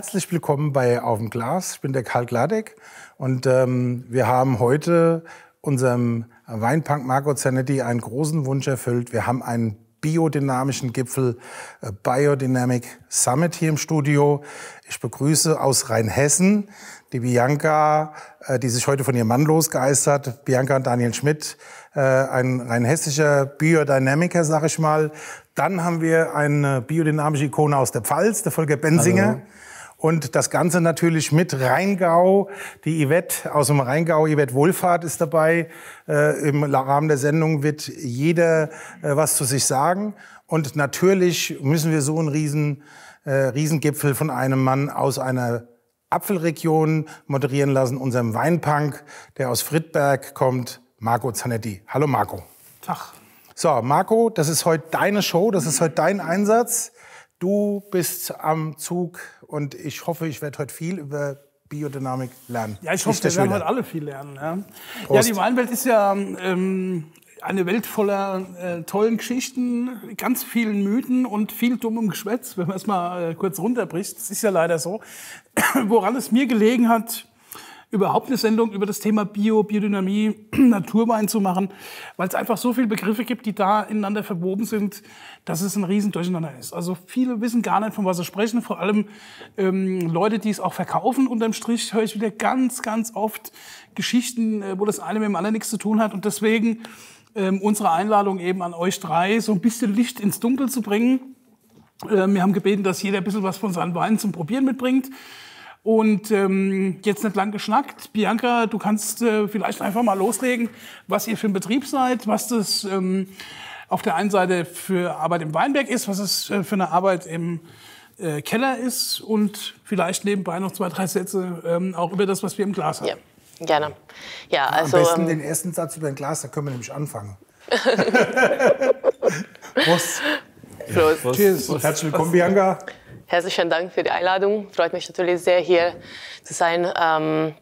Herzlich willkommen bei Auf dem Glas. Ich bin der Karl Gladek und ähm, wir haben heute unserem Weinpunk Marco Zanetti einen großen Wunsch erfüllt. Wir haben einen biodynamischen Gipfel äh, Biodynamic Summit hier im Studio. Ich begrüße aus Rheinhessen die Bianca, äh, die sich heute von ihrem Mann losgeeistert, Bianca und Daniel Schmidt, äh, ein rheinhessischer Biodynamiker, sag ich mal. Dann haben wir eine biodynamische Ikone aus der Pfalz, der Volker Bensinger. Hallo. Und das Ganze natürlich mit Rheingau. Die Yvette aus dem Rheingau, Yvette Wohlfahrt ist dabei. Äh, Im Rahmen der Sendung wird jeder äh, was zu sich sagen. Und natürlich müssen wir so einen riesen, äh, Riesengipfel von einem Mann aus einer Apfelregion moderieren lassen, unserem Weinpunk, der aus Friedberg kommt, Marco Zanetti. Hallo Marco. Tag. So, Marco, das ist heute deine Show, das ist heute dein Einsatz. Du bist am Zug und ich hoffe, ich werde heute viel über Biodynamik lernen. Ja, ich hoffe, wir werden heute alle viel lernen. Ja, ja die Weinwelt ist ja ähm, eine Welt voller äh, tollen Geschichten, ganz vielen Mythen und viel dummem Geschwätz, wenn man es mal äh, kurz runterbricht. Das ist ja leider so. Woran es mir gelegen hat, überhaupt eine Sendung über das Thema Bio, Biodynamie, Naturwein zu machen, weil es einfach so viele Begriffe gibt, die da ineinander verwoben sind, dass es ein Riesendurcheinander ist. Also viele wissen gar nicht, von was sie sprechen. Vor allem ähm, Leute, die es auch verkaufen unterm Strich, höre ich wieder ganz, ganz oft Geschichten, äh, wo das eine mit dem anderen nichts zu tun hat. Und deswegen ähm, unsere Einladung eben an euch drei, so ein bisschen Licht ins Dunkel zu bringen. Äh, wir haben gebeten, dass jeder ein bisschen was von seinen Weinen zum Probieren mitbringt. Und ähm, jetzt nicht lang geschnackt. Bianca, du kannst äh, vielleicht einfach mal loslegen, was ihr für ein Betrieb seid, was das ähm, auf der einen Seite für Arbeit im Weinberg ist, was es äh, für eine Arbeit im äh, Keller ist und vielleicht nebenbei noch zwei, drei Sätze ähm, auch über das, was wir im Glas haben. Ja, gerne. Ja, also, Am besten ähm, den ersten Satz über ein Glas, da können wir nämlich anfangen. Prost. Prost. Prost. Cheers. Herzlich willkommen, Bianca. Herzlichen Dank für die Einladung. Freut mich natürlich sehr, hier zu sein. Ähm,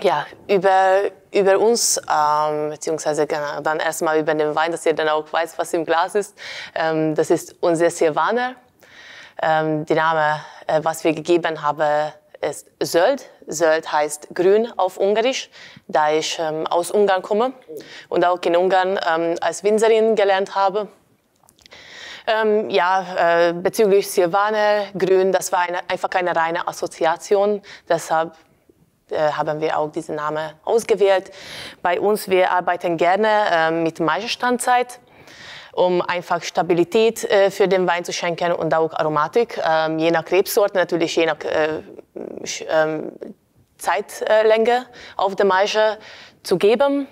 ja, über, über uns, ähm, beziehungsweise genau, dann erstmal über den Wein, dass ihr dann auch weiß, was im Glas ist. Ähm, das ist unser Silvaner. Ähm, die Name, äh, was wir gegeben haben, ist Söld. Söld heißt grün auf Ungarisch, da ich ähm, aus Ungarn komme und auch in Ungarn ähm, als Winzerin gelernt habe. Ähm, ja, äh, bezüglich Silvaner, Grün, das war eine, einfach eine reine Assoziation. Deshalb äh, haben wir auch diesen Namen ausgewählt. Bei uns, wir arbeiten gerne äh, mit Maischestandzeit um einfach Stabilität äh, für den Wein zu schenken und auch Aromatik, ähm, je nach Krebssorte, natürlich je nach äh, ähm, Zeitlänge auf der Maische zu geben.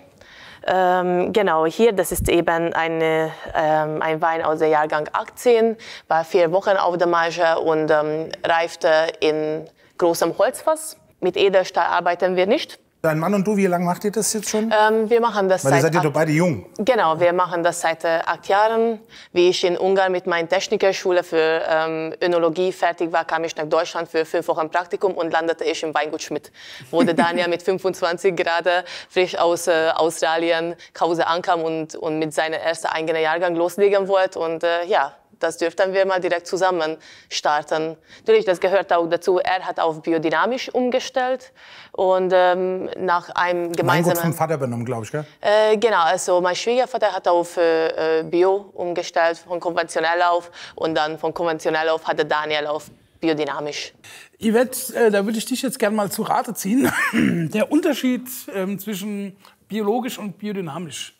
Ähm, genau, hier, das ist eben eine, ähm, ein Wein aus der Jahrgang 18, war vier Wochen auf der Maische und ähm, reifte in großem Holzfass. Mit Edelstahl arbeiten wir nicht. Dein Mann und du, wie lange macht ihr das jetzt schon? Ähm, wir machen das Weil seit seid ihr doch beide jung. Genau, wir machen das seit äh, acht Jahren. Wie ich in Ungarn mit meiner Technikerschule für ähm, Önologie fertig war, kam ich nach Deutschland für fünf Wochen Praktikum und landete ich im Weingut Schmidt, wo der Daniel mit 25 Grad frisch aus äh, Australien nach Hause ankam und, und mit seinem ersten eigenen Jahrgang loslegen wollte. Und äh, ja, das dürften wir mal direkt zusammen starten. Natürlich, das gehört auch dazu. Er hat auf biodynamisch umgestellt und ähm, nach einem gemeinsamen... Mein vom Vater benommen, glaube ich, gell? Äh, genau, also mein Schwiegervater hat auf äh, Bio umgestellt, von konventionell auf und dann von konventionell auf hatte Daniel auf biodynamisch. Yvette, äh, da würde ich dich jetzt gerne mal zu Rate ziehen. Der Unterschied ähm, zwischen biologisch und biodynamisch.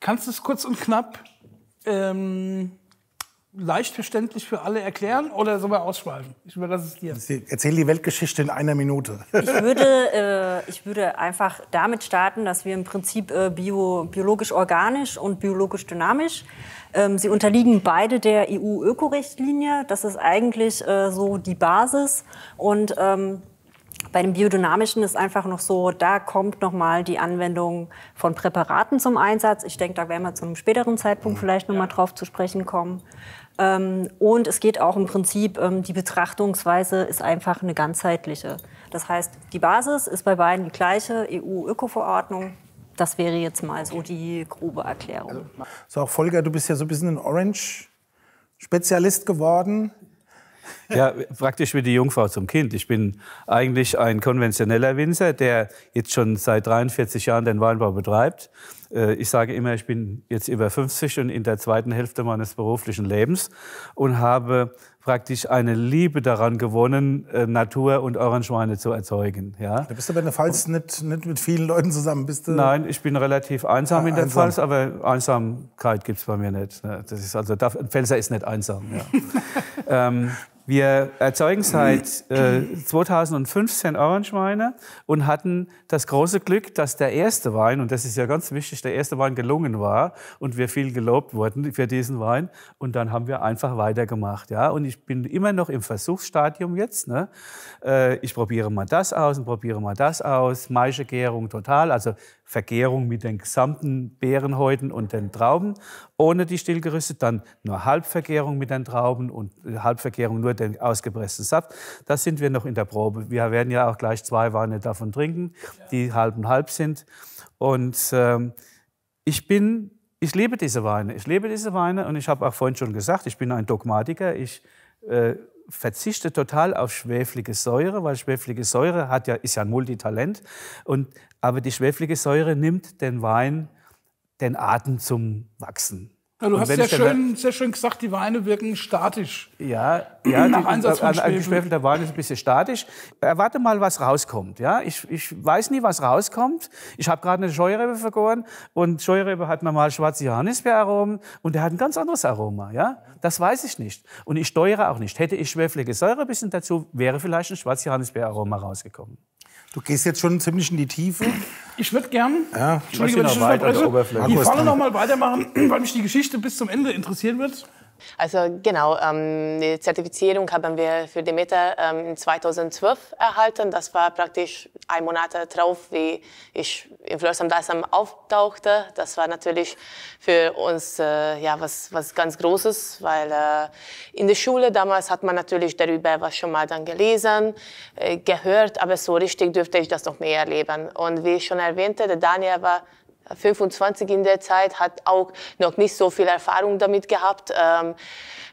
Kannst du es kurz und knapp ähm, leicht verständlich für alle erklären oder sollen wir ausschweifen? Ich überlasse es dir. Erzähl die Weltgeschichte in einer Minute. Ich würde, äh, ich würde einfach damit starten, dass wir im Prinzip äh, bio, biologisch organisch und biologisch dynamisch ähm, Sie unterliegen beide der EU-Ökorichtlinie. Das ist eigentlich äh, so die Basis. Und ähm, bei dem biodynamischen ist einfach noch so, da kommt noch mal die Anwendung von Präparaten zum Einsatz. Ich denke, da werden wir zu einem späteren Zeitpunkt mhm. vielleicht noch mal drauf zu sprechen kommen. Ähm, und es geht auch im Prinzip, ähm, die Betrachtungsweise ist einfach eine ganzheitliche. Das heißt, die Basis ist bei beiden die gleiche EU-Öko-Verordnung. Das wäre jetzt mal so die grobe Erklärung. Also, so, auch Volker, du bist ja so ein bisschen ein Orange-Spezialist geworden. Ja, praktisch wie die Jungfrau zum Kind. Ich bin eigentlich ein konventioneller Winzer, der jetzt schon seit 43 Jahren den Weinbau betreibt. Äh, ich sage immer, ich bin jetzt über 50 und in der zweiten Hälfte meines beruflichen Lebens und habe praktisch eine Liebe daran gewonnen, äh, Natur- und Orangeweine zu erzeugen. Ja. Da bist du bei der Pfalz nicht, nicht mit vielen Leuten zusammen. Bist du Nein, ich bin relativ einsam in der einsam. Pfalz, aber Einsamkeit gibt es bei mir nicht. Das ist also, ein Pfälzer ist nicht einsam. Ja. ähm, wir erzeugen seit äh, 2015 Orangeweine und hatten das große Glück, dass der erste Wein, und das ist ja ganz wichtig, der erste Wein gelungen war und wir viel gelobt wurden für diesen Wein. Und dann haben wir einfach weitergemacht. Ja? Und ich bin immer noch im Versuchsstadium jetzt. Ne? Äh, ich probiere mal das aus und probiere mal das aus. Maischegärung total, also Vergärung mit den gesamten Beerenhäuten und den Trauben ohne die Stillgerüste, dann nur Halbvergärung mit den Trauben und Halbvergärung nur den ausgepressten Saft. Das sind wir noch in der Probe. Wir werden ja auch gleich zwei Weine davon trinken, die halb und halb sind. Und ähm, ich bin, ich liebe diese Weine. Ich liebe diese Weine und ich habe auch vorhin schon gesagt, ich bin ein Dogmatiker. Ich äh, verzichte total auf schweflige Säure, weil schweflige Säure hat ja, ist ja ein Multitalent. Und, aber die schweflige Säure nimmt den Wein den Atem zum Wachsen. Ja, du hast sehr schön, sehr schön gesagt, die Weine wirken statisch. Ja, ja nach die, Einsatz von Schwefel. Ein geschwefelter Wein ist ein bisschen statisch. Erwarte mal, was rauskommt. Ja? Ich, ich weiß nie, was rauskommt. Ich habe gerade eine Scheurebe vergoren und Scheurebe hat normal schwarze Johannisbeeraromen und der hat ein ganz anderes Aroma. Ja? Das weiß ich nicht. Und ich steuere auch nicht. Hätte ich schwefelige Säure ein bisschen dazu, wäre vielleicht ein schwarze Johannisbeeraroma rausgekommen. Du gehst jetzt schon ziemlich in die Tiefe. Ich würde gern, ja, Entschuldige, wenn ich das unterbreche, die Falle noch mal weitermachen, weil mich die Geschichte bis zum Ende interessieren wird. Also genau, ähm, die Zertifizierung haben wir für Demeter ähm, 2012 erhalten. Das war praktisch ein Monat drauf, wie ich in Flörs am Dassam auftauchte. Das war natürlich für uns äh, ja, was, was ganz Großes, weil äh, in der Schule damals hat man natürlich darüber was schon mal dann gelesen, äh, gehört, aber so richtig dürfte ich das noch mehr erleben. Und wie ich schon erwähnte, der Daniel war 25 in der Zeit, hat auch noch nicht so viel Erfahrung damit gehabt. Ähm,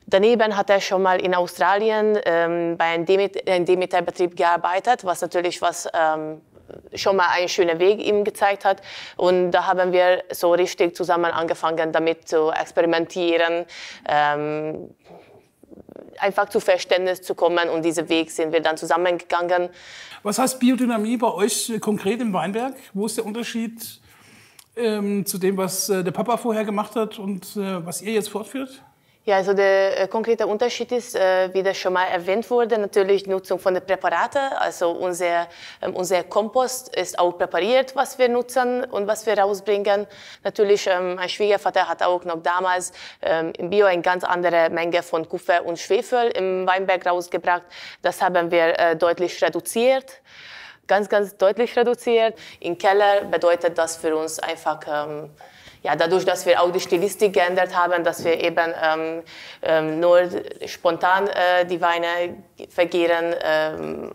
daneben hat er schon mal in Australien ähm, bei einem Demeter-Betrieb gearbeitet, was natürlich was ähm, schon mal einen schönen Weg ihm gezeigt hat. Und da haben wir so richtig zusammen angefangen, damit zu experimentieren, ähm, einfach zu Verständnis zu kommen. Und diesen Weg sind wir dann zusammengegangen. Was heißt Biodynamie bei euch konkret im Weinberg? Wo ist der Unterschied ähm, zu dem, was äh, der Papa vorher gemacht hat und äh, was ihr jetzt fortführt? Ja, also der äh, konkrete Unterschied ist, äh, wie das schon mal erwähnt wurde, natürlich Nutzung von den Präparaten. Also unser, ähm, unser Kompost ist auch präpariert, was wir nutzen und was wir rausbringen. Natürlich, ähm, mein Schwiegervater hat auch noch damals ähm, im Bio eine ganz andere Menge von Kupfer und Schwefel im Weinberg rausgebracht. Das haben wir äh, deutlich reduziert ganz, ganz deutlich reduziert. Im Keller bedeutet das für uns einfach, ähm, ja, dadurch, dass wir auch die Stilistik geändert haben, dass wir eben ähm, ähm, nur spontan äh, die Weine vergehren, ähm,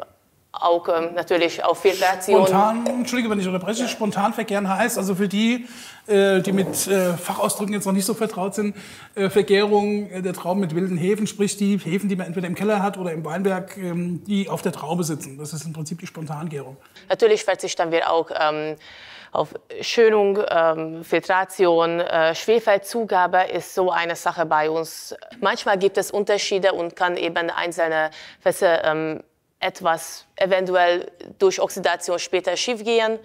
auch ähm, natürlich auf Filtration. Spontan, Entschuldige, wenn ich unterbreche, spontan vergären heißt, also für die, die mit äh, Fachausdrücken jetzt noch nicht so vertraut sind, äh, Vergärung äh, der Trauben mit wilden Hefen, sprich die Hefen, die man entweder im Keller hat oder im Weinberg, ähm, die auf der Traube sitzen. Das ist im Prinzip die Spontangärung. Natürlich verzichten wir auch ähm, auf Schönung, ähm, Filtration, äh, Schwefelzugabe ist so eine Sache bei uns. Manchmal gibt es Unterschiede und kann eben einzelne Fässer ähm, etwas eventuell durch Oxidation später schiefgehen.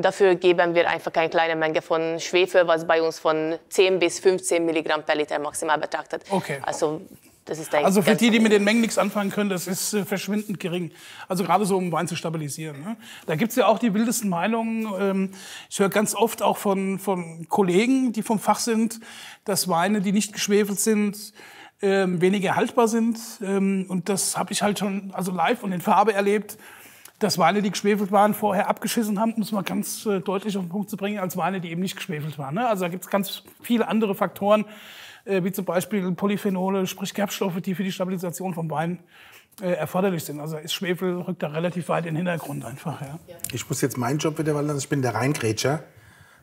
Dafür geben wir einfach eine kleine Menge von Schwefel, was bei uns von 10 bis 15 Milligramm per Liter maximal betrachtet. Okay. Also das ist also für die, die mit den Mengen nichts anfangen können, das ist äh, verschwindend gering. Also gerade so, um Wein zu stabilisieren. Ne? Da gibt's ja auch die wildesten Meinungen. Ähm, ich höre ganz oft auch von, von Kollegen, die vom Fach sind, dass Weine, die nicht geschwefelt sind, ähm, weniger haltbar sind. Ähm, und das habe ich halt schon also live und in Farbe erlebt, dass Weine, die geschwefelt waren, vorher abgeschissen haben, um es mal ganz äh, deutlich auf den Punkt zu bringen, als Weine, die eben nicht geschwefelt waren. Ne? Also da gibt es ganz viele andere Faktoren, äh, wie zum Beispiel Polyphenole, sprich Gerbstoffe, die für die Stabilisation von Wein äh, erforderlich sind. Also ist Schwefel rückt da relativ weit in den Hintergrund einfach. Ja. Ich muss jetzt meinen Job wieder, weil ich bin der Reingrätscher.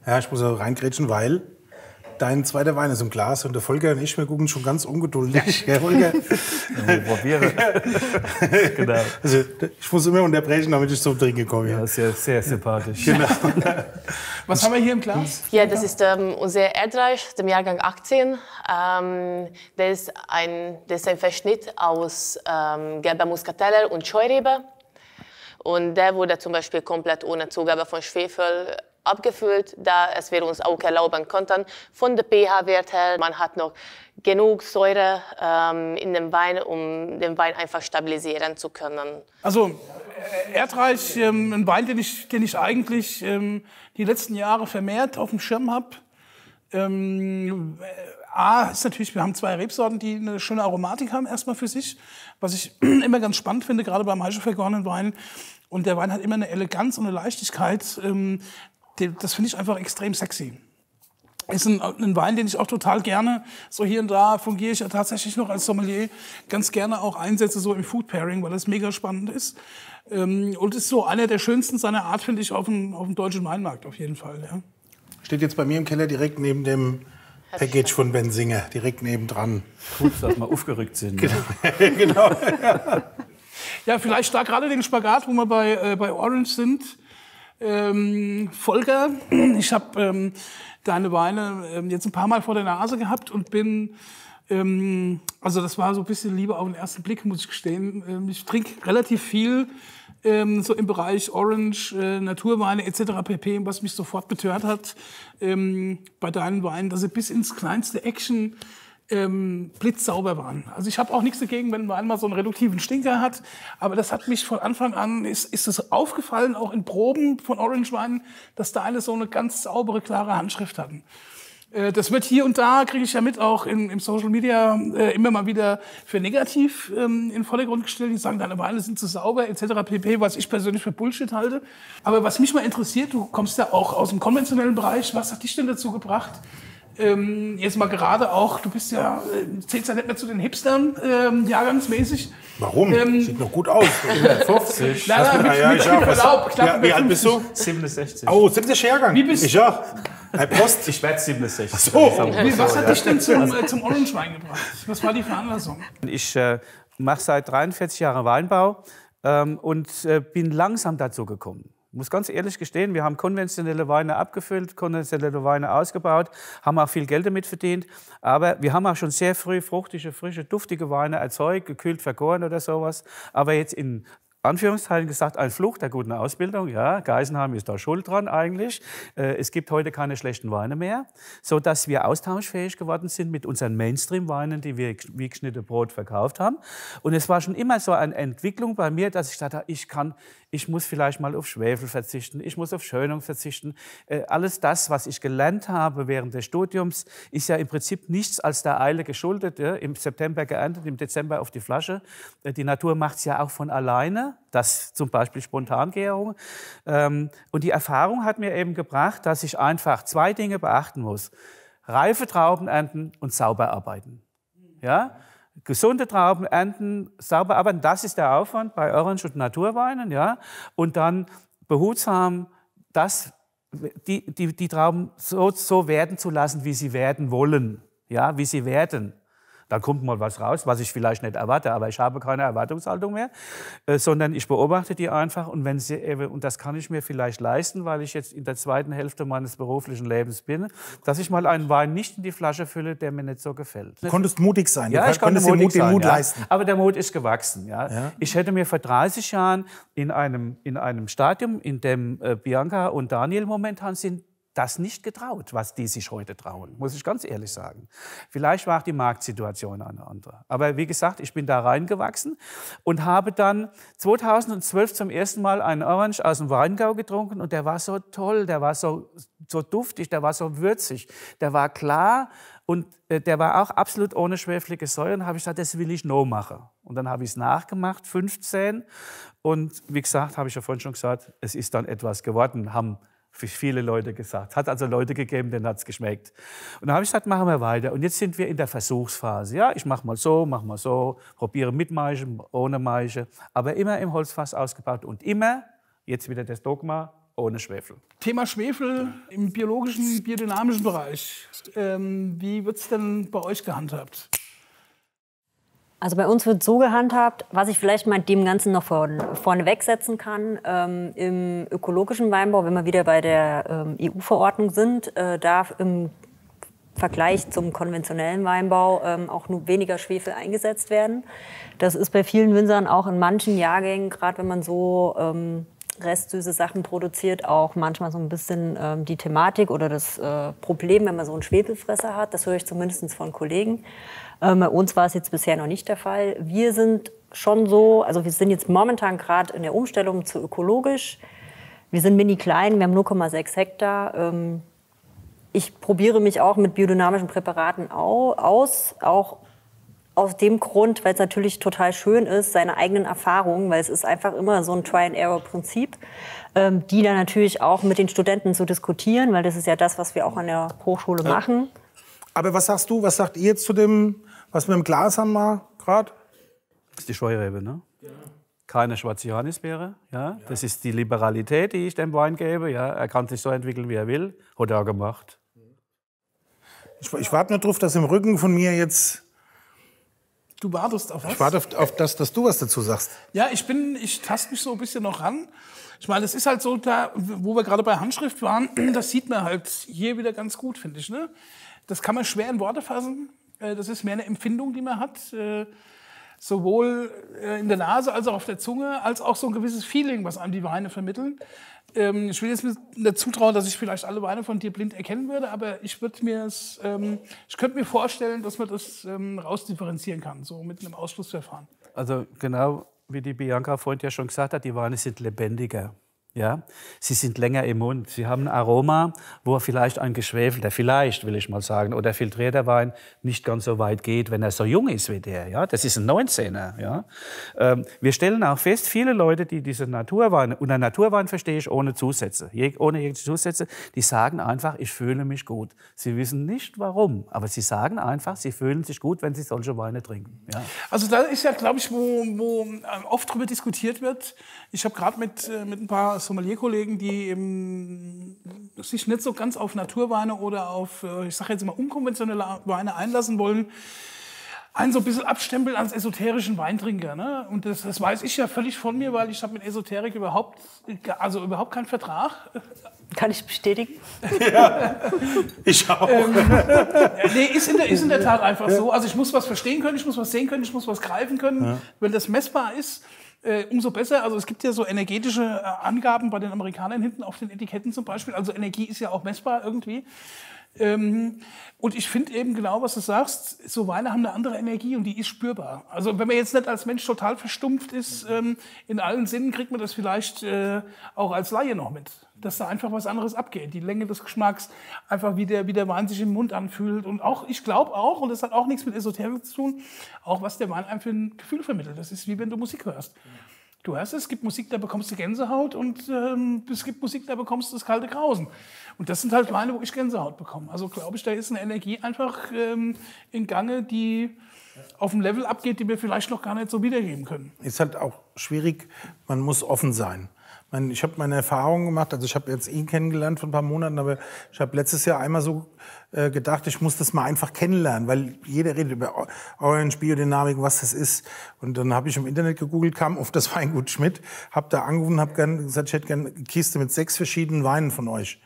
Ja, ich muss auch reingrätschen, weil Dein zweiter Wein ist im Glas und der Volker und ich, wir gucken schon ganz ungeduldig. Ja, Volker. Ja, probiere. genau. Also, ich muss immer unterbrechen, damit ich zum Trinken komme. Ja, sehr, sehr sympathisch. Genau. Was haben wir hier im Glas? Ja, das ist ähm, unser Erdreich, dem Jahrgang 18. Ähm, das, ist ein, das ist ein Verschnitt aus ähm, gelber Muskateller und Scheurebe. Und der wurde zum Beispiel komplett ohne Zugabe von Schwefel abgefüllt, da es wir uns auch erlauben konnten. Von der pH-Wert her, man hat noch genug Säure ähm, in dem Wein, um den Wein einfach stabilisieren zu können. Also äh, Erdreich, ähm, ein Wein, den ich, den ich eigentlich ähm, die letzten Jahre vermehrt auf dem Schirm habe. Ähm, A ist natürlich, wir haben zwei Rebsorten, die eine schöne Aromatik haben, erstmal für sich. Was ich immer ganz spannend finde, gerade beim heischig vergorenen Wein. Und der Wein hat immer eine Eleganz und eine Leichtigkeit, ähm, das finde ich einfach extrem sexy. Ist ein, ein, Wein, den ich auch total gerne, so hier und da fungiere ich ja tatsächlich noch als Sommelier, ganz gerne auch einsetze, so im Food Pairing, weil das mega spannend ist. Ähm, und ist so einer der schönsten seiner Art, finde ich, auf dem, auf dem deutschen Weinmarkt auf jeden Fall. Ja. Steht jetzt bei mir im Keller direkt neben dem Package von Benzinger, direkt nebendran. Gut, dass wir aufgerückt sind. Genau. genau. ja, vielleicht da gerade den Spagat, wo wir bei, äh, bei Orange sind ähm, Volker, ich habe ähm, deine Weine ähm, jetzt ein paar Mal vor der Nase gehabt und bin, ähm, also das war so ein bisschen Liebe auf den ersten Blick, muss ich gestehen. Ähm, ich trinke relativ viel ähm, so im Bereich Orange, äh, Naturweine etc. pp, was mich sofort betört hat ähm, bei deinen Weinen, dass sie bis ins kleinste Action ähm, blitzsauber waren. Also ich habe auch nichts dagegen, wenn man einmal so einen reduktiven Stinker hat, aber das hat mich von Anfang an, ist, ist es aufgefallen, auch in Proben von Orange Wein, dass da eine so eine ganz saubere, klare Handschrift hatten. Äh, das wird hier und da, kriege ich ja mit, auch in, im Social Media äh, immer mal wieder für negativ ähm, in Vordergrund gestellt. Die sagen, deine Weine sind zu sauber etc. pp., was ich persönlich für Bullshit halte. Aber was mich mal interessiert, du kommst ja auch aus dem konventionellen Bereich, was hat dich denn dazu gebracht, ähm, jetzt mal gerade auch, du bist ja, äh, zählst ja nicht mehr zu den Hipstern, ähm, jahrgangsmäßig. Warum? Ähm, Sieht noch gut aus. 50. Nein, nein, mit, ja, mit, ich mit Verlaub, ja, Wie alt bist du? 67. Oh, 70 Jahrgang. Wie bist Ich auch. Herr Post. Ich werde 67. Ach so. Wie, was hat dich denn zum, äh, zum Orange-Wein gebracht? Was war die Veranlassung? Ich äh, mache seit 43 Jahren Weinbau ähm, und äh, bin langsam dazu gekommen. Ich muss ganz ehrlich gestehen, wir haben konventionelle Weine abgefüllt, konventionelle Weine ausgebaut, haben auch viel Geld damit verdient. Aber wir haben auch schon sehr früh fruchtige, frische, duftige Weine erzeugt, gekühlt, vergoren oder sowas. Aber jetzt in Anführungszeichen gesagt, ein Fluch der guten Ausbildung. Ja, Geisenheim ist da schuld dran eigentlich. Äh, es gibt heute keine schlechten Weine mehr, so dass wir austauschfähig geworden sind mit unseren Mainstream-Weinen, die wir wie geschnittene Brot verkauft haben. Und es war schon immer so eine Entwicklung bei mir, dass ich dachte, ich kann, ich muss vielleicht mal auf Schwefel verzichten, ich muss auf Schönung verzichten. Äh, alles das, was ich gelernt habe während des Studiums, ist ja im Prinzip nichts als der Eile geschuldet. Im September geerntet, im Dezember auf die Flasche. Äh, die Natur macht es ja auch von alleine das zum Beispiel Spontangärung. Ähm, und die Erfahrung hat mir eben gebracht, dass ich einfach zwei Dinge beachten muss. Reife Trauben ernten und sauber arbeiten. Ja? Gesunde Trauben ernten, sauber arbeiten, das ist der Aufwand bei Orange und Naturweinen. Ja? Und dann behutsam das, die, die, die Trauben so, so werden zu lassen, wie sie werden wollen. Ja, wie sie werden. Dann kommt mal was raus, was ich vielleicht nicht erwarte, aber ich habe keine Erwartungshaltung mehr, äh, sondern ich beobachte die einfach und wenn sie und das kann ich mir vielleicht leisten, weil ich jetzt in der zweiten Hälfte meines beruflichen Lebens bin, dass ich mal einen Wein nicht in die Flasche fülle, der mir nicht so gefällt. Du konntest mutig sein. Ja, ich konnte mutig den Mut, Mut ja. leisten. Aber der Mut ist gewachsen. Ja. ja. Ich hätte mir vor 30 Jahren in einem, in einem Stadium, in dem äh, Bianca und Daniel momentan sind, das nicht getraut, was die sich heute trauen, muss ich ganz ehrlich sagen. Vielleicht war auch die Marktsituation eine andere. Aber wie gesagt, ich bin da reingewachsen und habe dann 2012 zum ersten Mal einen Orange aus dem Weingau getrunken und der war so toll, der war so, so duftig, der war so würzig, der war klar und äh, der war auch absolut ohne schweflige. Und habe ich gesagt, das will ich noch machen. Und dann habe ich es nachgemacht, 15. Und wie gesagt, habe ich ja vorhin schon gesagt, es ist dann etwas geworden, haben für viele Leute gesagt. Hat also Leute gegeben, denen hat es geschmeckt. Und dann habe ich gesagt, machen wir weiter. Und jetzt sind wir in der Versuchsphase. Ja, ich mache mal so, mache mal so, probiere mit Maische, ohne Maische, aber immer im Holzfass ausgebaut und immer, jetzt wieder das Dogma, ohne Schwefel. Thema Schwefel im biologischen, biodynamischen Bereich. Ähm, wie wird es denn bei euch gehandhabt? Also bei uns wird so gehandhabt, was ich vielleicht mal dem Ganzen noch vorne, vorne wegsetzen kann. Ähm, Im ökologischen Weinbau, wenn wir wieder bei der ähm, EU-Verordnung sind, äh, darf im Vergleich zum konventionellen Weinbau ähm, auch nur weniger Schwefel eingesetzt werden. Das ist bei vielen Winzern auch in manchen Jahrgängen, gerade wenn man so ähm, restsüße Sachen produziert, auch manchmal so ein bisschen ähm, die Thematik oder das äh, Problem, wenn man so einen Schwefelfresser hat. Das höre ich zumindest von Kollegen. Ähm, bei uns war es jetzt bisher noch nicht der Fall. Wir sind schon so, also wir sind jetzt momentan gerade in der Umstellung zu ökologisch. Wir sind mini klein, wir haben 0,6 Hektar. Ähm, ich probiere mich auch mit biodynamischen Präparaten aus, auch aus dem Grund, weil es natürlich total schön ist, seine eigenen Erfahrungen, weil es ist einfach immer so ein Try-and-Error-Prinzip, ähm, die dann natürlich auch mit den Studenten zu diskutieren, weil das ist ja das, was wir auch an der Hochschule ja. machen. Aber was sagst du, was sagt ihr zu dem, was wir im Glas haben mal gerade? Das ist die Scheurebe, ne? Ja. Keine schwarze Johannisbeere, ja? ja. Das ist die Liberalität, die ich dem Wein gebe, ja? Er kann sich so entwickeln, wie er will, hat er gemacht. Ich, ich warte nur drauf, dass im Rücken von mir jetzt Du wartest auf was? Ich warte auf, auf das, dass du was dazu sagst. Ja, ich bin, ich taste mich so ein bisschen noch ran. Ich meine, es ist halt so, da, wo wir gerade bei Handschrift waren, das sieht man halt hier wieder ganz gut, finde ich. Ne? Das kann man schwer in Worte fassen. Äh, das ist mehr eine Empfindung, die man hat. Äh, sowohl äh, in der Nase als auch auf der Zunge, als auch so ein gewisses Feeling, was einem die Weine vermitteln. Ähm, ich will jetzt nicht zutrauen, dass ich vielleicht alle Weine von dir blind erkennen würde, aber ich würde mir es, ähm, ich könnte mir vorstellen, dass man das ähm, rausdifferenzieren kann, so mit einem Ausschlussverfahren. Also genau wie die Bianca vorhin ja schon gesagt hat, die Weine sind lebendiger. Ja, sie sind länger im Mund. Sie haben ein Aroma, wo vielleicht ein geschwefelter, vielleicht will ich mal sagen, oder filtrierter Wein nicht ganz so weit geht, wenn er so jung ist wie der. Ja, das ist ein 19er. Ja, ähm, wir stellen auch fest, viele Leute, die diese Naturwein, unter Naturwein verstehe ich ohne Zusätze, ohne jegliche Zusätze, die sagen einfach, ich fühle mich gut. Sie wissen nicht warum, aber sie sagen einfach, sie fühlen sich gut, wenn sie solche Weine trinken. Ja. Also da ist ja, glaube ich, wo, wo oft darüber diskutiert wird. Ich habe gerade mit, äh, mit ein paar Sommelierkollegen, die eben sich nicht so ganz auf Naturweine oder auf, äh, ich sage jetzt mal, unkonventionelle Weine einlassen wollen, einen so ein bisschen abstempeln als esoterischen Weintrinker. Ne? Und das, das weiß ich ja völlig von mir, weil ich habe mit Esoterik überhaupt, also überhaupt keinen Vertrag. Kann ich bestätigen? ja, ich auch. Ähm, nee, ist in, der, ist in der Tat einfach so. Also ich muss was verstehen können, ich muss was sehen können, ich muss was greifen können. Ja. Wenn das messbar ist, äh, umso besser. Also es gibt ja so energetische äh, Angaben bei den Amerikanern hinten auf den Etiketten zum Beispiel. Also Energie ist ja auch messbar irgendwie. Ähm, und ich finde eben genau, was du sagst, so Weine haben eine andere Energie und die ist spürbar. Also wenn man jetzt nicht als Mensch total verstumpft ist, ähm, in allen Sinnen kriegt man das vielleicht äh, auch als Laie noch mit. Dass da einfach was anderes abgeht. Die Länge des Geschmacks, einfach wie der, wie der Wein sich im Mund anfühlt. Und auch, ich glaube auch, und das hat auch nichts mit Esoterik zu tun, auch was der Wein einem für ein Gefühl vermittelt. Das ist wie wenn du Musik hörst. Du hörst es, es gibt Musik, da bekommst du Gänsehaut und ähm, es gibt Musik, da bekommst du das kalte Grausen. Und das sind halt Weine, wo ich Gänsehaut bekomme. Also glaube ich, da ist eine Energie einfach ähm, in Gange, die auf ein Level abgeht, die wir vielleicht noch gar nicht so wiedergeben können. Ist halt auch schwierig, man muss offen sein mein, ich habe meine Erfahrungen gemacht. Also ich habe jetzt ihn kennengelernt vor ein paar Monaten, aber ich habe letztes Jahr einmal so äh, gedacht, ich muss das mal einfach kennenlernen, weil jeder redet über Orange, Biodynamik, was das ist. Und dann habe ich im Internet gegoogelt, kam auf das Weingut Schmidt, habe da angerufen, habe gesagt, ich hätte gerne eine Kiste mit sechs verschiedenen Weinen von euch.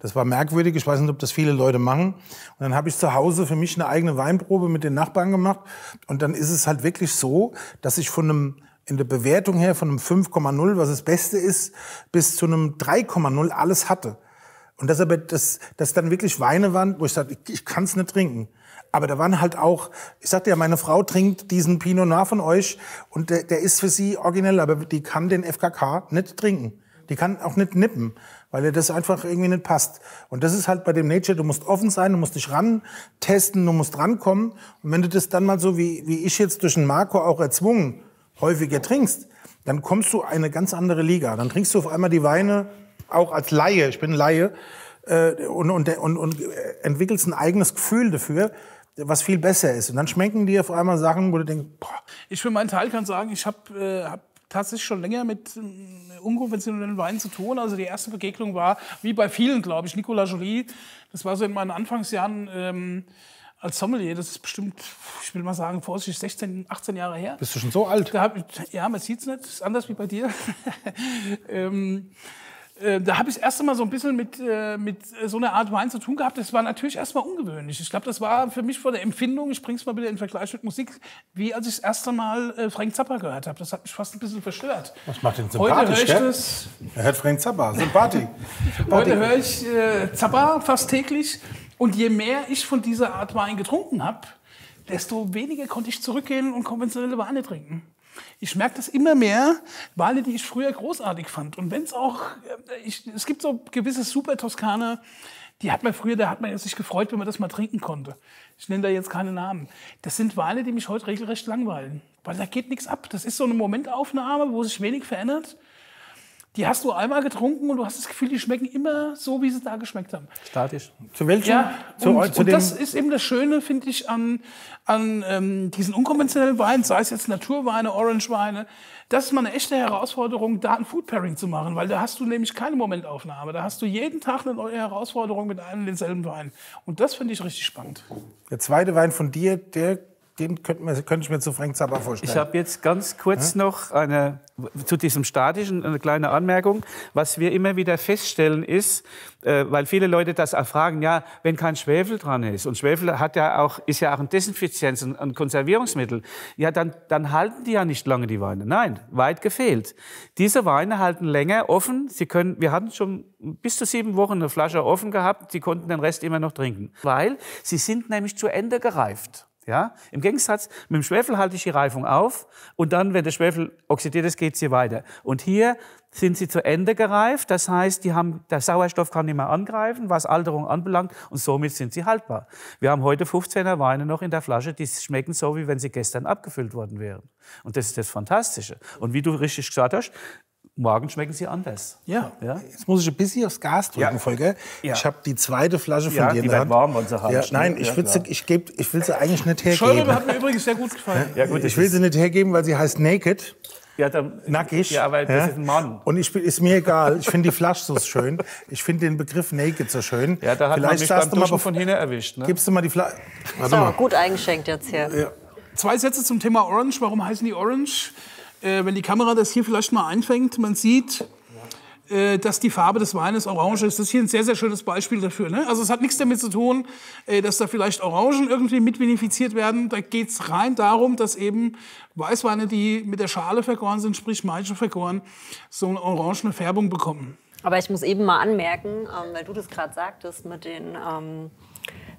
Das war merkwürdig. Ich weiß nicht, ob das viele Leute machen. Und dann habe ich zu Hause für mich eine eigene Weinprobe mit den Nachbarn gemacht. Und dann ist es halt wirklich so, dass ich von einem in der Bewertung her von einem 5,0, was das Beste ist, bis zu einem 3,0 alles hatte. Und dass aber das, das dann wirklich Weine waren, wo ich sagte, ich, ich kann es nicht trinken. Aber da waren halt auch, ich sagte ja, meine Frau trinkt diesen Pinot Noir von euch und der, der ist für sie originell, aber die kann den FKK nicht trinken. Die kann auch nicht nippen, weil ihr das einfach irgendwie nicht passt. Und das ist halt bei dem Nature, du musst offen sein, du musst dich ran testen, du musst rankommen. Und wenn du das dann mal so wie, wie ich jetzt durch den Marco auch erzwungen häufiger trinkst, dann kommst du eine ganz andere Liga. Dann trinkst du auf einmal die Weine auch als Laie, ich bin Laie, äh, und, und, und, und entwickelst ein eigenes Gefühl dafür, was viel besser ist. Und dann schmecken dir auf einmal Sachen, wo du denkst, boah. Ich für meinen Teil kann sagen, ich habe äh, hab tatsächlich schon länger mit äh, unkonventionellen Weinen zu tun. Also die erste Begegnung war, wie bei vielen, glaube ich, Nicolas Joly. Das war so in meinen Anfangsjahren ähm, als Sommelier. Das ist bestimmt, ich will mal sagen, vorsichtig 16, 18 Jahre her. Bist du schon so alt? Hab, ja, man sieht es nicht. Ist anders wie bei dir. ähm, äh, da habe ich das erste Mal so ein bisschen mit, äh, mit so einer Art Wein zu tun gehabt. Das war natürlich erstmal ungewöhnlich. Ich glaube, das war für mich vor der Empfindung, ich bringe es mal wieder in Vergleich mit Musik, wie als ich das erste Mal äh, Frank Zappa gehört habe. Das hat mich fast ein bisschen verstört. Was macht den sympathisch, Heute höre ich das, Er hört Frank Zappa, Sympathie. Heute höre ich äh, Zappa fast täglich. Und je mehr ich von dieser Art Wein getrunken habe, desto weniger konnte ich zurückgehen und konventionelle Weine trinken. Ich merke das immer mehr, Weine, die ich früher großartig fand. Und wenn es auch, äh, ich, es gibt so gewisse Super Toskaner, die hat man früher, da hat man sich gefreut, wenn man das mal trinken konnte. Ich nenne da jetzt keine Namen. Das sind Weine, die mich heute regelrecht langweilen. Weil da geht nichts ab. Das ist so eine Momentaufnahme, wo sich wenig verändert die hast du einmal getrunken und du hast das Gefühl, die schmecken immer so, wie sie da geschmeckt haben. Statisch. Zu welchem? Ja, zu, und, zu und das ist eben das Schöne, finde ich, an, an ähm, diesen unkonventionellen Weinen, sei es jetzt Naturweine, Orangeweine. Das ist mal eine echte Herausforderung, da ein Food Pairing zu machen, weil da hast du nämlich keine Momentaufnahme. Da hast du jeden Tag eine neue Herausforderung mit einem und denselben Wein. Und das finde ich richtig spannend. Der zweite Wein von dir, der den könnte, man, könnte ich mir zu Frank Zappa vorstellen. Ich habe jetzt ganz kurz ja? noch eine, zu diesem Statischen eine kleine Anmerkung. Was wir immer wieder feststellen ist, äh, weil viele Leute das auch fragen, ja, wenn kein Schwefel dran ist und Schwefel hat ja auch, ist ja auch ein Desinfizienz und ein Konservierungsmittel, ja, dann, dann halten die ja nicht lange die Weine. Nein, weit gefehlt. Diese Weine halten länger offen. Sie können, wir hatten schon bis zu sieben Wochen eine Flasche offen gehabt. Sie konnten den Rest immer noch trinken, weil sie sind nämlich zu Ende gereift. Ja? Im Gegensatz, mit dem Schwefel halte ich die Reifung auf und dann, wenn der Schwefel oxidiert ist, geht sie weiter. Und hier sind sie zu Ende gereift, das heißt, die haben, der Sauerstoff kann nicht mehr angreifen, was Alterung anbelangt und somit sind sie haltbar. Wir haben heute 15er Weine noch in der Flasche, die schmecken so, wie wenn sie gestern abgefüllt worden wären. Und das ist das Fantastische. Und wie du richtig gesagt hast, morgen schmecken sie anders. Ja. ja. Jetzt muss ich ein bisschen aufs Gas drücken, ja. Volker. Ja. Ich habe die zweite Flasche von ja, dir in der Hand. warm, wenn sie haben. Ja, nein, ich, will sie, ich, geb, ich will sie eigentlich nicht hergeben. Schäuble hat mir übrigens sehr gut gefallen. Ja, gut, ich will sie nicht hergeben, weil sie heißt Naked. Ja, dann, Nackig. Ja, aber das ist ein Mann. Und ich, ist mir egal. Ich finde die Flasche so schön. Ich finde den Begriff Naked so schön. Ja, da hat Vielleicht man mich beim du mal von hinten erwischt. Ne? Gibst du mal die Flasche? So, gut eingeschenkt jetzt hier. Ja. Zwei Sätze zum Thema Orange. Warum heißen die Orange? Äh, wenn die Kamera das hier vielleicht mal einfängt, man sieht, äh, dass die Farbe des Weines orange ist. Das ist hier ein sehr, sehr schönes Beispiel dafür. Ne? Also es hat nichts damit zu tun, äh, dass da vielleicht Orangen irgendwie mitvinifiziert werden. Da geht es rein darum, dass eben Weißweine, die mit der Schale vergoren sind, sprich Maische vergoren, so eine orangene Färbung bekommen. Aber ich muss eben mal anmerken, ähm, weil du das gerade sagtest mit den... Ähm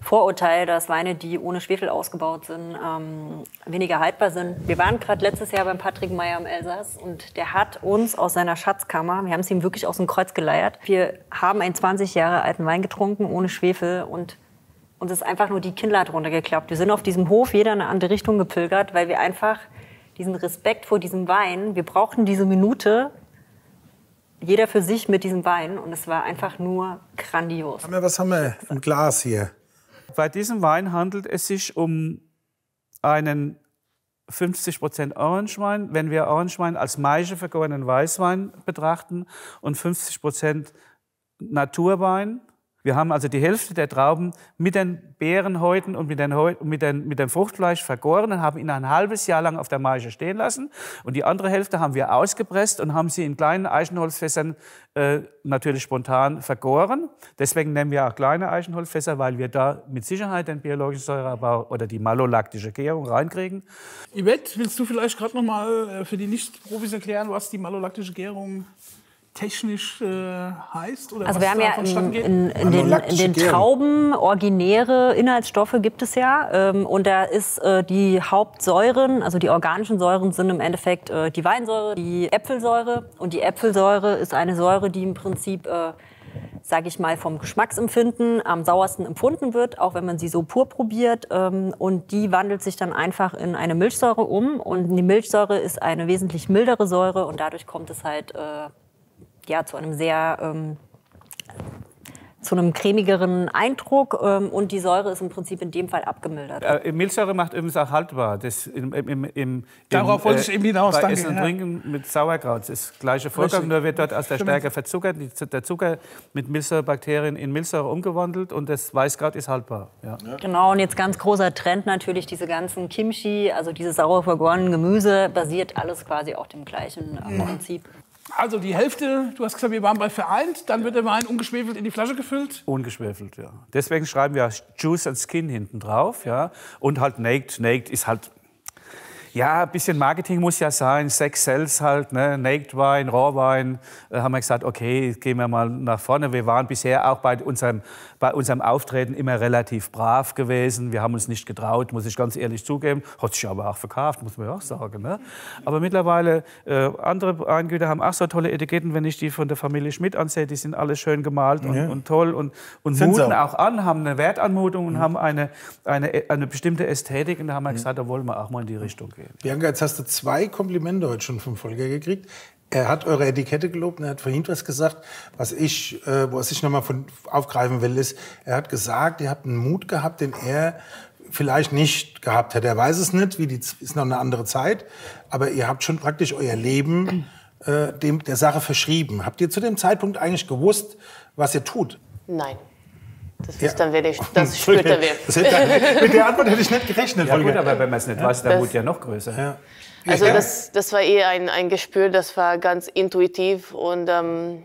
Vorurteil, dass Weine, die ohne Schwefel ausgebaut sind, ähm, weniger haltbar sind. Wir waren gerade letztes Jahr beim Patrick Meyer im Elsass und der hat uns aus seiner Schatzkammer, wir haben es ihm wirklich aus dem Kreuz geleiert, wir haben einen 20 Jahre alten Wein getrunken ohne Schwefel und uns ist einfach nur die Kinnlade runtergeklappt. Wir sind auf diesem Hof jeder in eine andere Richtung gepilgert, weil wir einfach diesen Respekt vor diesem Wein, wir brauchten diese Minute, jeder für sich mit diesem Wein und es war einfach nur grandios. Was haben wir im Glas hier? Bei diesem Wein handelt es sich um einen 50% Orangewein, wenn wir Orangewein als Maische vergorenen Weißwein betrachten und 50% Naturwein, wir haben also die Hälfte der Trauben mit den Beerenhäuten und mit, den, mit, den, mit dem Fruchtfleisch vergoren und haben ihn ein halbes Jahr lang auf der Maische stehen lassen. Und die andere Hälfte haben wir ausgepresst und haben sie in kleinen Eichenholzfässern äh, natürlich spontan vergoren. Deswegen nennen wir auch kleine Eichenholzfässer, weil wir da mit Sicherheit den biologischen Säureabbau oder die malolaktische Gärung reinkriegen. Yvette, willst du vielleicht gerade noch mal äh, für die Nicht-Profis erklären, was die malolaktische Gärung technisch äh, heißt? Oder also wir haben ja in, in, in, den, in, den, Trauben originäre Inhaltsstoffe gibt es ja. Ähm, und da ist äh, die Hauptsäuren, also die organischen Säuren sind im Endeffekt äh, die Weinsäure, die Äpfelsäure. Und die Äpfelsäure ist eine Säure, die im Prinzip, äh, sage ich mal, vom Geschmacksempfinden am sauersten empfunden wird, auch wenn man sie so pur probiert. Ähm, und die wandelt sich dann einfach in eine Milchsäure um. Und die Milchsäure ist eine wesentlich mildere Säure und dadurch kommt es halt äh, ja, zu einem sehr ähm, zu einem cremigeren Eindruck ähm, und die Säure ist im Prinzip in dem Fall abgemildert. Äh, Milchsäure macht übrigens auch haltbar. Das im, im, im, Darauf wollte ich eben hinaus. Bei danke, Essen und ja. Trinken mit Sauerkraut. Das gleiche Vorgang, nur wird dort aus der. Stärke verzuckert, der Zucker mit Milchsäurebakterien in Milchsäure umgewandelt und das Weißkraut ist haltbar. Ja. Genau, und jetzt ganz großer Trend natürlich diese ganzen Kimchi, also diese sauer vergorenen Gemüse, basiert alles quasi auf dem gleichen äh, Prinzip. Also die Hälfte, du hast gesagt, wir waren bei vereint, dann wird der Wein ungeschwefelt in die Flasche gefüllt. Ungeschwefelt, ja. Deswegen schreiben wir Juice and Skin hinten drauf, ja. Und halt Naked. Naked ist halt, ja, ein bisschen Marketing muss ja sein. Sex sells halt, ne. Naked Wein, Rohwein. Äh, haben wir gesagt, okay, gehen wir mal nach vorne. Wir waren bisher auch bei unserem, bei unserem Auftreten immer relativ brav gewesen. Wir haben uns nicht getraut, muss ich ganz ehrlich zugeben. Hat sich aber auch verkauft, muss man ja auch sagen, ne. Aber mittlerweile, äh, andere Weingüter haben auch so tolle Etiketten, wenn ich die von der Familie Schmidt ansehe, die sind alle schön gemalt und, und toll und, und Sind muten auch. auch an, haben eine Wertanmutung und haben eine, eine, eine bestimmte Ästhetik. Und da haben wir gesagt, da wollen wir auch mal in die Richtung gehen. Bianca, jetzt hast du zwei Komplimente heute schon vom Volker gekriegt. Er hat eure Etikette gelobt und er hat vorhin was gesagt, was ich, äh, was ich nochmal von aufgreifen will, ist, er hat gesagt, ihr habt einen Mut gehabt, den er vielleicht nicht gehabt hätte. Er weiß es nicht, wie die, ist noch eine andere Zeit, aber ihr habt schon praktisch euer Leben äh, dem, der Sache verschrieben. Habt ihr zu dem Zeitpunkt eigentlich gewusst, was ihr tut? Nein. Das wir nicht. Das spürten wir. Das hätte, mit der Antwort hätte ich nicht gerechnet, Ja gut, aber wenn man es nicht weiß, der Das- Mut ja noch größer. Ja. Also Ja. das, das war eher ein, ein Gespür, das war ganz intuitiv und ähm,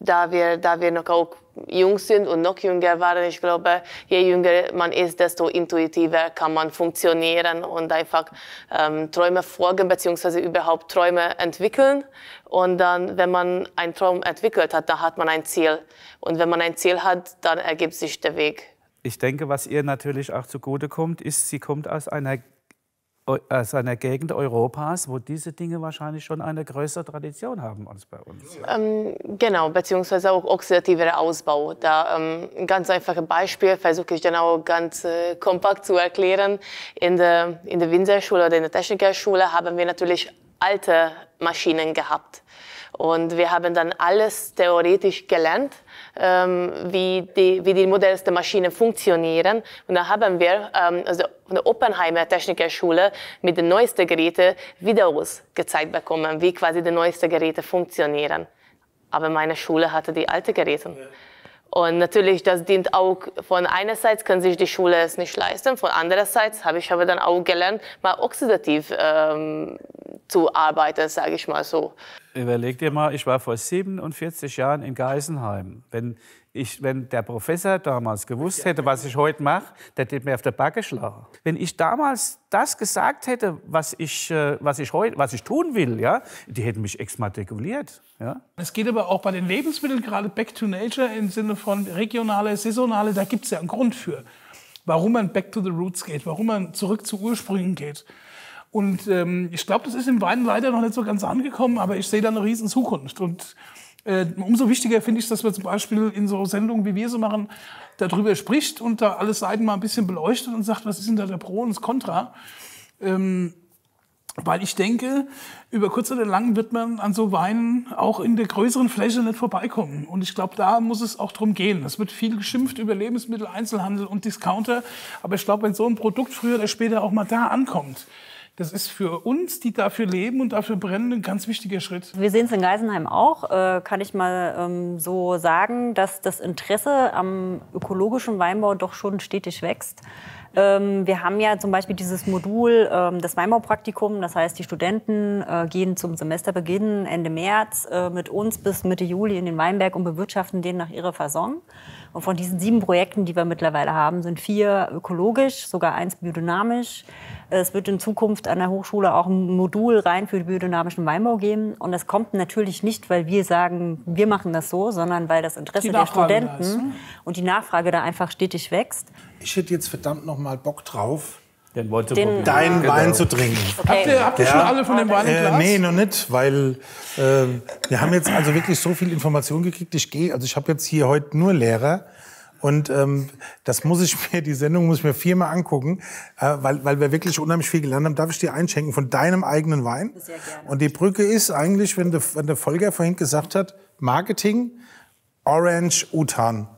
da, wir, da wir noch auch jung sind und noch jünger waren, ich glaube, je jünger man ist, desto intuitiver kann man funktionieren und einfach ähm, Träume folgen beziehungsweise überhaupt Träume entwickeln. Und dann, wenn man einen Traum entwickelt hat, dann hat man ein Ziel. Und wenn man ein Ziel hat, dann ergibt sich der Weg. Ich denke, was ihr natürlich auch zugute kommt, ist, sie kommt aus einer, aus einer Gegend Europas, wo diese Dinge wahrscheinlich schon eine größere Tradition haben als bei uns. Ähm, genau, beziehungsweise auch oxidativer Ausbau. Da ähm, ein ganz einfaches Beispiel versuche ich dann auch ganz äh, kompakt zu erklären. In der, in der Winzerschule oder in der Technikerschule haben wir natürlich alte Maschinen gehabt. Und wir haben dann alles theoretisch gelernt, ähm, wie, die, wie die modernsten Maschinen funktionieren. Und da haben wir ähm, also von der Oppenheimer Technikerschule mit den neuesten Geräten Videos gezeigt bekommen, wie quasi die neuesten Geräte funktionieren. Aber meine Schule hatte die alten Geräte. Und natürlich, das dient auch, von einerseits kann sich die Schule es nicht leisten, von andererseits habe ich aber dann auch gelernt, mal oxidativ ähm, zu arbeiten, sage ich mal so. Überleg dir mal, ich war vor 47 Jahren in Geisenheim. Wenn, ich, wenn der Professor damals gewusst hätte, was ich heute mache, der hätte mir auf der Backe schlagen. Wenn ich damals das gesagt hätte, was ich, äh, was ich, heute, was ich tun will, ja, die hätten mich exmatrikuliert. Ja? Es geht aber auch bei den Lebensmitteln gerade back to nature im Sinne von regionale, saisonale, da gibt es ja einen Grund für, warum man back to the roots geht, warum man zurück zu Ursprüngen geht. Und ähm, ich glaube, das ist im Wein leider noch nicht so ganz angekommen, aber ich sehe da eine riesen Zukunft. Und äh, umso wichtiger finde ich, dass wir zum Beispiel in so Sendungen, wie wir sie machen, darüber spricht und da alle Seiten mal ein bisschen beleuchtet und sagt, was ist denn da der Pro und das Contra. Ähm, weil ich denke, über kurz oder lang wird man an so Weinen auch in der größeren Fläche nicht vorbeikommen. Und ich glaube, da muss es auch drum gehen. Es wird viel geschimpft über Lebensmittel, Einzelhandel und Discounter. Aber ich glaube, wenn so ein Produkt früher oder später auch mal da ankommt, das ist für uns, die dafür leben und dafür brennen, ein ganz wichtiger Schritt. Wir sehen es in Geisenheim auch, äh, kann ich mal ähm, so sagen, dass das Interesse am ökologischen Weinbau doch schon stetig wächst. Ähm, wir haben ja zum Beispiel dieses Modul, ähm, das Weinbaupraktikum. Das heißt, die Studenten äh, gehen zum Semesterbeginn Ende März äh, mit uns bis Mitte Juli in den Weinberg und bewirtschaften den nach ihrer Fasson. Und von diesen sieben Projekten, die wir mittlerweile haben, sind vier ökologisch, sogar eins biodynamisch. Es wird in Zukunft an der Hochschule auch ein Modul rein für den biodynamischen Weinbau geben. Und das kommt natürlich nicht, weil wir sagen, wir machen das so, sondern weil das Interesse der Studenten ne? und die Nachfrage da einfach stetig wächst. Ich hätte jetzt verdammt noch mal Bock drauf, Den wollte Den- deinen Genau. Wein zu trinken. Habt ihr, habt ihr Ja. schon alle von dem Wein im Äh, nee, noch nicht, weil äh, wir haben jetzt also wirklich so viel Information gekriegt. Ich gehe, also ich habe jetzt hier heute nur Lehrer und ähm, das muss ich mir, die Sendung muss ich mir viermal angucken, äh, weil, weil wir wirklich unheimlich viel gelernt haben. Darf ich dir einschenken von deinem eigenen Wein? Sehr gerne. Und die Brücke ist eigentlich, wenn der, wenn der Volker vorhin gesagt hat, Marketing, Orange, Utan.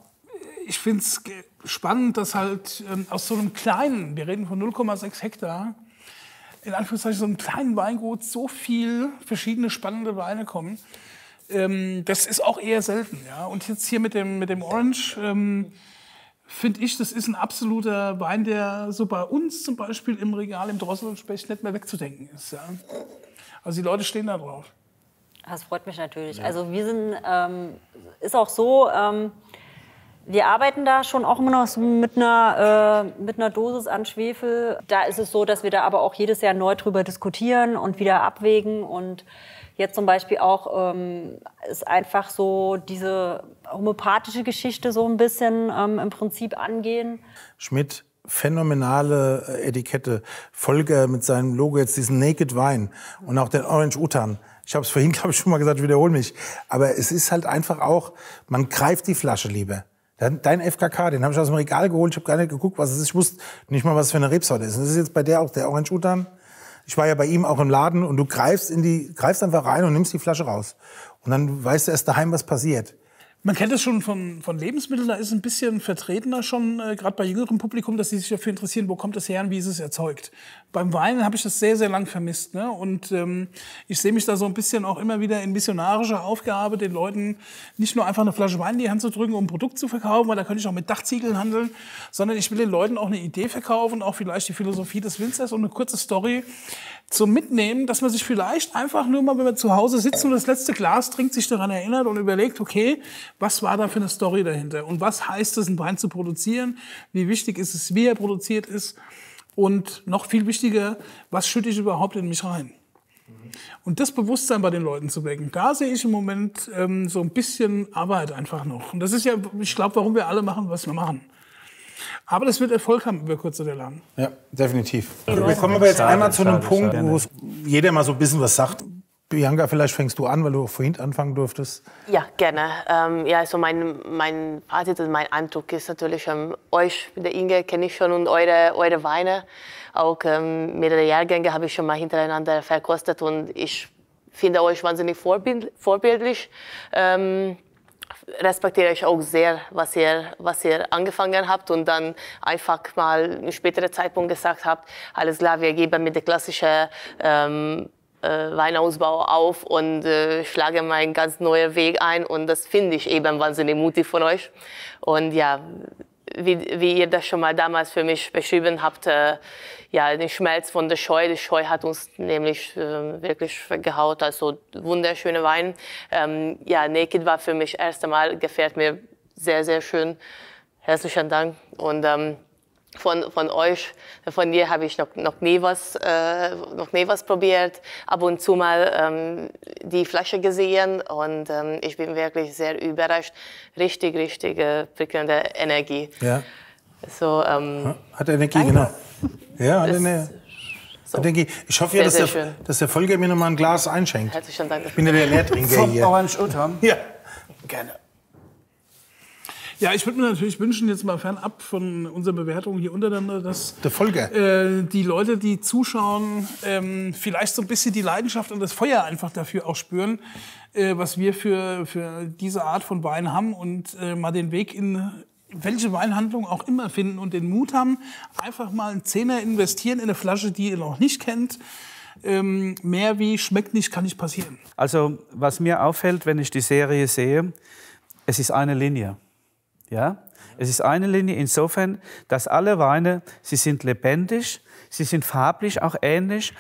ich finde es spannend, dass halt ähm, aus so einem kleinen, wir reden von 0,6 Hektar, in Anführungszeichen so einem kleinen Weingut so viel verschiedene spannende Weine kommen. Ähm, das ist auch eher selten. Ja? Und jetzt hier mit dem, mit dem Orange ähm, finde ich, das ist ein absoluter Wein, der so bei uns zum Beispiel im Regal im Drossel und Specht nicht mehr wegzudenken ist. Ja? Also die Leute stehen da drauf. Das freut mich natürlich. Ja. Also wir sind, ähm, ist auch so, ähm, wir arbeiten da schon auch immer noch mit einer, äh, mit einer Dosis an Schwefel. Da ist es so, dass wir da aber auch jedes Jahr neu drüber diskutieren und wieder abwägen. Und jetzt zum Beispiel auch ähm, ist einfach so diese homöopathische Geschichte so ein bisschen ähm, im Prinzip angehen. Schmidt, phänomenale äh, Etikette. Folge mit seinem Logo jetzt diesen Naked Wine und auch den Orange Utan. Ich habe es vorhin, glaube ich, schon mal gesagt, wiederhole mich. Aber es ist halt einfach auch, man greift die Flasche lieber. Dein FKK, den habe ich aus dem Regal geholt. Ich habe gar nicht geguckt, was es ist. Ich wusste nicht mal, was für eine Rebsorte ist. Das ist jetzt bei der auch der Orange Utan. Ich war ja bei ihm auch im Laden und du greifst in die, greifst einfach rein und nimmst die Flasche raus. Und dann weißt du erst daheim, was passiert. Man kennt es schon von, von Lebensmitteln, da ist ein bisschen vertretener schon, äh, gerade bei jüngerem Publikum, dass sie sich dafür interessieren, wo kommt es her und wie ist es erzeugt. Beim Wein habe ich das sehr, sehr lang vermisst. Ne? Und ähm, ich sehe mich da so ein bisschen auch immer wieder in missionarischer Aufgabe, den Leuten nicht nur einfach eine Flasche Wein in die Hand zu drücken, um ein Produkt zu verkaufen, weil da könnte ich auch mit Dachziegeln handeln, sondern ich will den Leuten auch eine Idee verkaufen, auch vielleicht die Philosophie des Winzers und eine kurze Story, zum Mitnehmen, dass man sich vielleicht einfach nur mal, wenn man zu Hause sitzt und das letzte Glas trinkt, sich daran erinnert und überlegt, okay, was war da für eine Story dahinter? Und was heißt es, einen Wein zu produzieren? Wie wichtig ist es, wie er produziert ist? Und noch viel wichtiger, was schütte ich überhaupt in mich rein? Und das Bewusstsein bei den Leuten zu wecken, da sehe ich im Moment ähm, so ein bisschen Arbeit einfach noch. Und das ist ja, ich glaube, warum wir alle machen, was wir machen. Aber das wird Erfolg haben über kurz oder lang. Ja, definitiv. Wir kommen aber jetzt einmal zu einem Punkt, wo jeder mal so ein bisschen was sagt. Bianca, vielleicht fängst du an, weil du vorhin anfangen durftest. Ja, gerne. Ähm, ja, also mein, mein Fazit und mein Eindruck ist natürlich, ähm, euch, der Inge, kenne ich schon und eure, eure Weine. Auch ähm, mehrere Jahrgänge habe ich schon mal hintereinander verkostet und ich finde euch wahnsinnig vorbild, vorbildlich. Ähm, respektiere ich auch sehr, was ihr, was ihr angefangen habt und dann einfach mal einen späteren Zeitpunkt gesagt habt, alles klar, wir geben mit der klassischen ähm, äh, Weinausbau auf und äh, schlagen mal einen ganz neuen Weg ein und das finde ich eben wahnsinnig mutig von euch. Und ja, wie, wie ihr das schon mal damals für mich beschrieben habt, äh, ja, den Schmelz von der Scheu. Die Scheu hat uns nämlich äh, wirklich gehaut, also wunderschöne Wein. Ähm, ja, Naked war für mich erst einmal, gefällt mir sehr, sehr schön. Herzlichen Dank. Und ähm, von, von euch, von dir habe ich noch, noch, nie was, äh, noch nie was probiert. Ab und zu mal ähm, die Flasche gesehen und ähm, ich bin wirklich sehr überrascht. Richtig, richtig äh, prickelnde Energie. Ja. So, ähm, hat Energie, danke. genau. Ja, hat Energie. So. Ich hoffe ja, dass, der, dass der Folger mir noch mal ein Glas einschenkt. Herzlichen Dank. Ich bin ja der Lehrtrinker hier. Orange Utam? Ja, gerne. Ja, ich würde mir natürlich wünschen, jetzt mal fernab von unserer Bewertung hier untereinander, dass Der Folge. Äh, die Leute, die zuschauen, ähm, vielleicht so ein bisschen die Leidenschaft und das Feuer einfach dafür auch spüren, äh, was wir für, für diese Art von Wein haben und äh, mal den Weg in welche Weinhandlung auch immer finden und den Mut haben, einfach mal einen Zehner investieren in eine Flasche, die ihr noch nicht kennt. Ähm, mehr wie schmeckt nicht, kann nicht passieren. Also was mir auffällt, wenn ich die Serie sehe, es ist eine Linie. Ja? Es ist eine Linie insofern, dass alle Weine, sie sind lebendig, sie sind farblich auch ähnlich.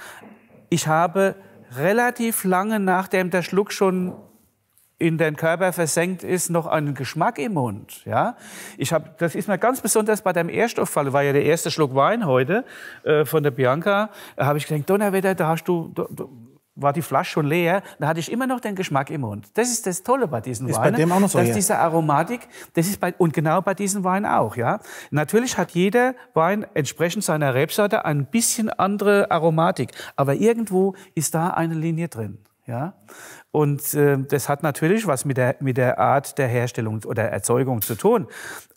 Ich habe relativ lange, nachdem der Schluck schon in den Körper versenkt ist, noch einen Geschmack im Mund. Ja, ich habe, das ist mir ganz besonders bei dem Erstauffall, war ja der erste Schluck Wein heute äh, von der Bianca, habe ich gedacht, Donnerwetter, da hast du, du, du war die Flasche schon leer, da hatte ich immer noch den Geschmack im Mund. Das ist das Tolle bei diesen ist Weinen. Bei dem auch noch so, dass ja. diese Aromatik, das ist bei, und genau bei diesen Weinen auch, ja. Natürlich hat jeder Wein entsprechend seiner Rebsorte ein bisschen andere Aromatik, aber irgendwo ist da eine Linie drin. Ja? Und äh, das hat natürlich was mit der, mit der Art der Herstellung oder Erzeugung zu tun.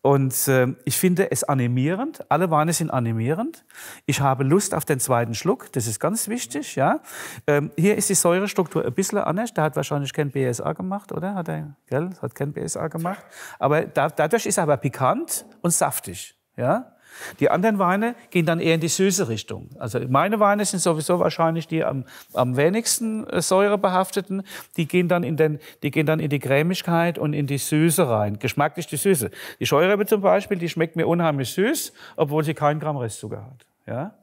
Und äh, ich finde es animierend. Alle Weine sind animierend. Ich habe Lust auf den zweiten Schluck. Das ist ganz wichtig. Ja? Ähm, hier ist die Säurestruktur ein bisschen anders. Der hat wahrscheinlich kein BSA gemacht, oder? Hat er? Gell? Hat kein BSA gemacht. Aber da, dadurch ist er aber pikant und saftig. Ja? Die anderen Weine gehen dann eher in die süße Richtung. Also meine Weine sind sowieso wahrscheinlich die am, am wenigsten äh, säurebehafteten. Die gehen, dann in den, die gehen dann in die Cremigkeit und in die Süße rein. Geschmacklich die Süße. Die Scheurebe zum Beispiel, die schmeckt mir unheimlich süß, obwohl sie keinen Gramm Restzucker hat. Ja?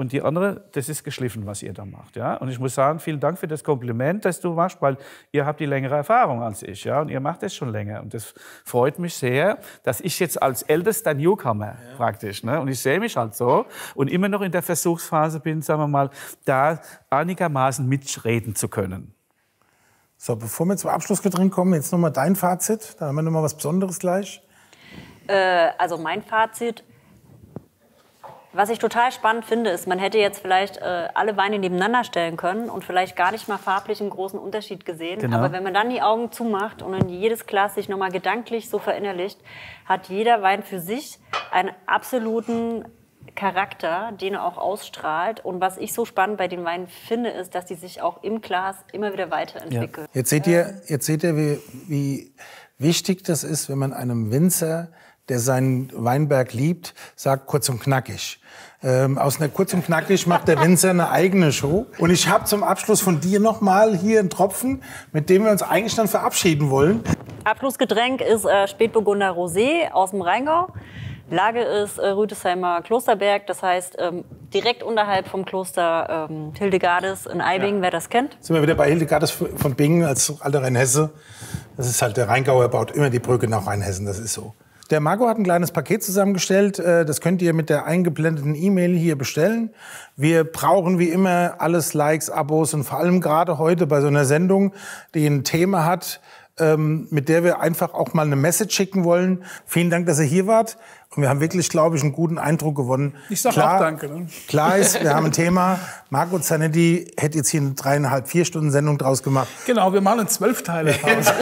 Und die andere, das ist geschliffen, was ihr da macht. Ja? Und ich muss sagen, vielen Dank für das Kompliment, das du machst, weil ihr habt die längere Erfahrung als ich. Ja? Und ihr macht das schon länger. Und das freut mich sehr, dass ich jetzt als ältester Newcomer ja. praktisch, ne? und ich sehe mich halt so, und immer noch in der Versuchsphase bin, sagen wir mal, da einigermaßen mitreden zu können. So, bevor wir zum Abschlussgetränk kommen, jetzt nochmal dein Fazit. Da haben wir nochmal was Besonderes gleich. Äh, also mein Fazit, was ich total spannend finde, ist, man hätte jetzt vielleicht äh, alle Weine nebeneinander stellen können und vielleicht gar nicht mal farblich einen großen Unterschied gesehen. Genau. Aber wenn man dann die Augen zumacht und in jedes Glas sich nochmal gedanklich so verinnerlicht, hat jeder Wein für sich einen absoluten Charakter, den er auch ausstrahlt. Und was ich so spannend bei den Weinen finde, ist, dass die sich auch im Glas immer wieder weiterentwickeln. Ja. Jetzt seht ihr, jetzt seht ihr wie, wie wichtig das ist, wenn man einem Winzer der seinen Weinberg liebt, sagt kurz und knackig. Ähm, aus einer kurz und knackig macht der Winzer eine eigene Show. Und ich habe zum Abschluss von dir noch mal hier einen Tropfen, mit dem wir uns eigentlich dann verabschieden wollen. Abschlussgetränk ist äh, Spätburgunder Rosé aus dem Rheingau. Lage ist äh, Rüdesheimer Klosterberg, das heißt ähm, direkt unterhalb vom Kloster ähm, Hildegardes in Eibingen, ja. wer das kennt. Sind wir wieder bei Hildegardes von Bingen als alter Rheinhesse. Das ist halt der Rheingauer baut immer die Brücke nach Rheinhessen, das ist so. Der Marco hat ein kleines Paket zusammengestellt. Äh, das könnt ihr mit der eingeblendeten E-Mail hier bestellen. Wir brauchen wie immer alles Likes, Abos und vor allem gerade heute bei so einer Sendung, die ein Thema hat, ähm, mit der wir einfach auch mal eine Message schicken wollen. Vielen Dank, dass ihr hier wart. Und wir haben wirklich, glaube ich, einen guten Eindruck gewonnen. Ich sage auch Danke. Ne? Klar ist, wir haben ein Thema. Marco Zanetti hätte jetzt hier eine dreieinhalb, vier Stunden Sendung draus gemacht. Genau, wir machen zwölf Teile draus.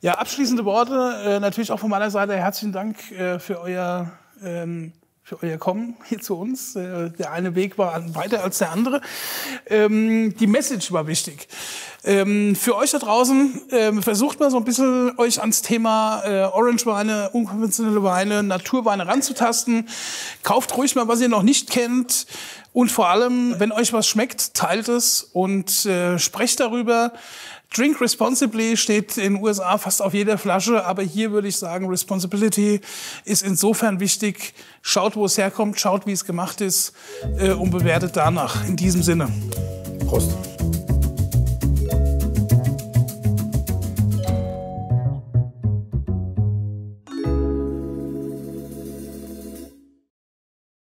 ja, abschließende Worte. Äh, natürlich auch von meiner Seite herzlichen Dank äh, für euer ähm, für euer Kommen hier zu uns. Äh, der eine Weg war weiter als der andere. Ähm, die Message war wichtig. Ähm, für euch da draußen, ähm, versucht mal so ein bisschen euch ans Thema äh, Orange-Weine, unkonventionelle Weine, Naturweine ranzutasten. Kauft ruhig mal, was ihr noch nicht kennt. Und vor allem, wenn euch was schmeckt, teilt es und äh, sprecht darüber. Drink responsibly steht in den USA fast auf jeder Flasche, aber hier würde ich sagen, Responsibility ist insofern wichtig. Schaut, wo es herkommt, schaut, wie es gemacht ist äh, und bewertet danach. In diesem Sinne. Prost.